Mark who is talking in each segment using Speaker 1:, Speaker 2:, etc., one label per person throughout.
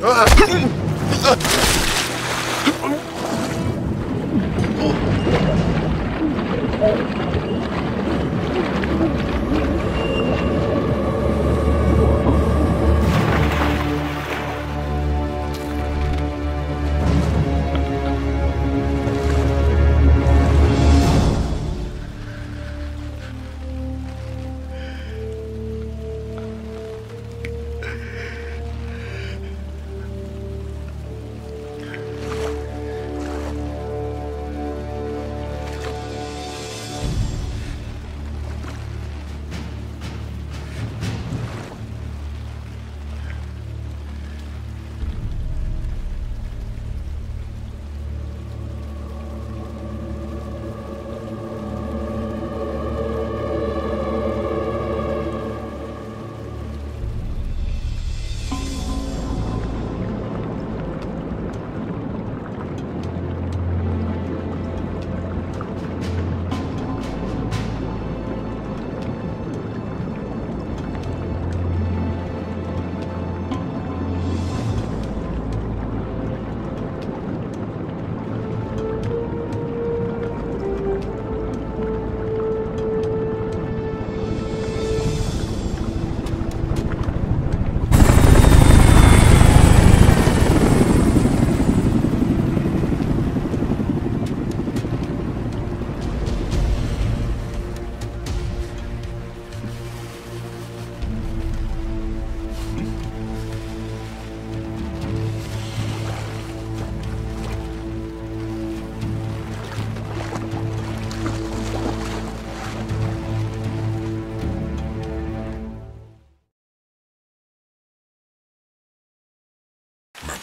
Speaker 1: Oh.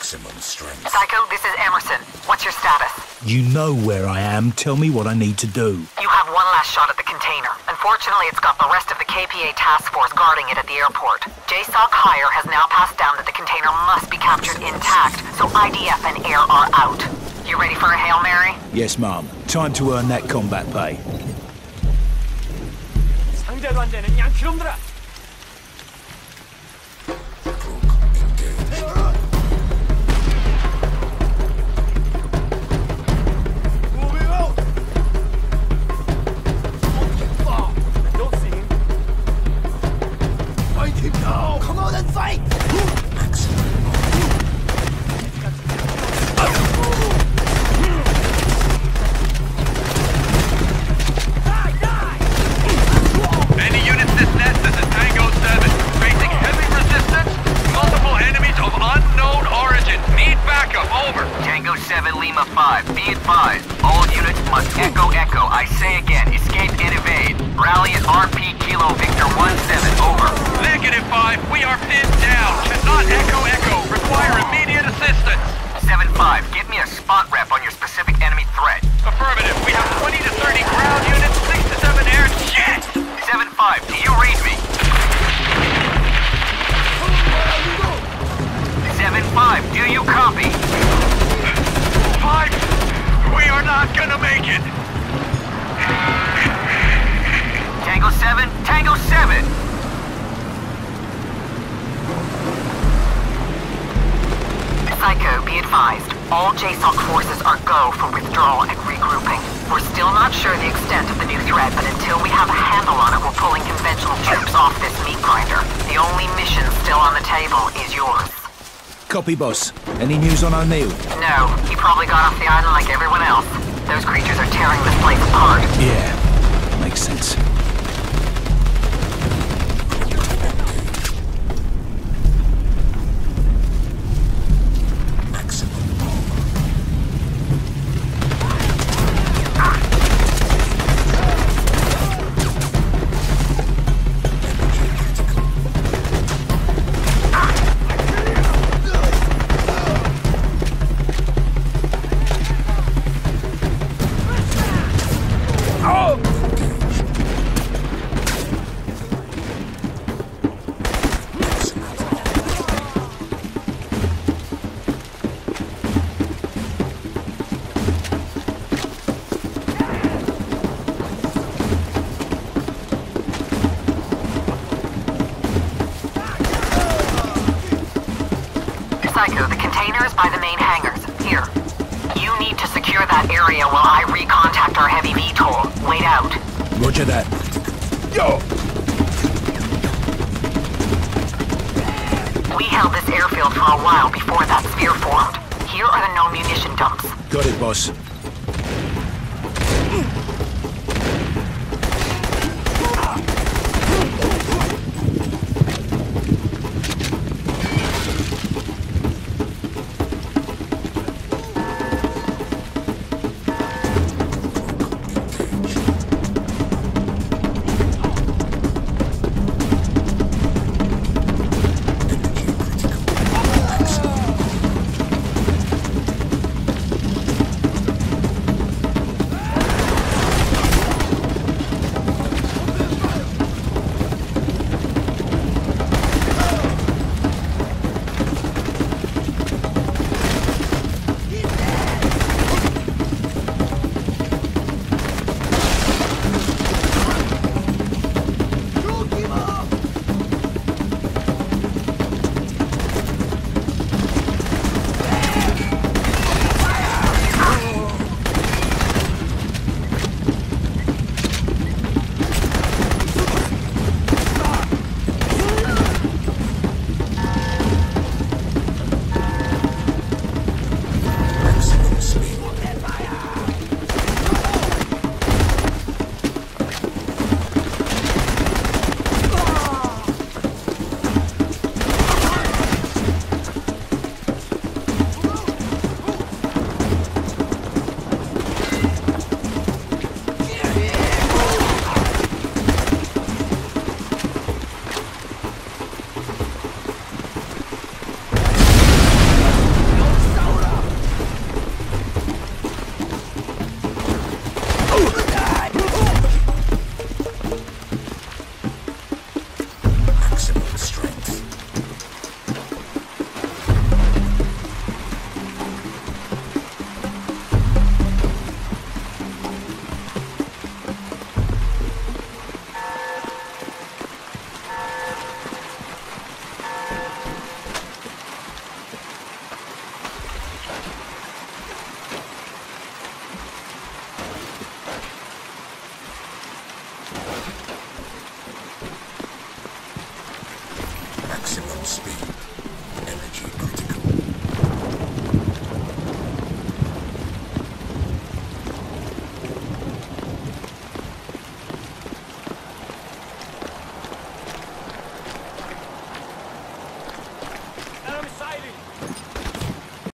Speaker 1: Maximum strength.
Speaker 2: Psycho, this is Emerson. What's your status?
Speaker 3: You know where I am. Tell me what I need to do.
Speaker 2: You have one last shot at the container. Unfortunately, it's got the rest of the KPA task force guarding it at the airport. JSOC Higher has now passed down that the container must be captured intact, so IDF and Air are out. You ready for a Hail Mary?
Speaker 3: Yes, Mum. Time to earn that combat pay.
Speaker 4: Negative
Speaker 2: JSOC forces are go for withdrawal and regrouping. We're still not sure the extent of the new threat, but until we have a handle on it, we're pulling conventional troops off this meat grinder. The only mission still on the table is yours.
Speaker 3: Copy, boss. Any news on O'Neill?
Speaker 2: No, he probably got off the island like everyone else. Those creatures are tearing this place apart.
Speaker 3: Yeah, makes sense. Roger that.
Speaker 5: Yo!
Speaker 2: We held this airfield for a while before that sphere formed. Here are the no munition dumps.
Speaker 3: Got it, boss. speed.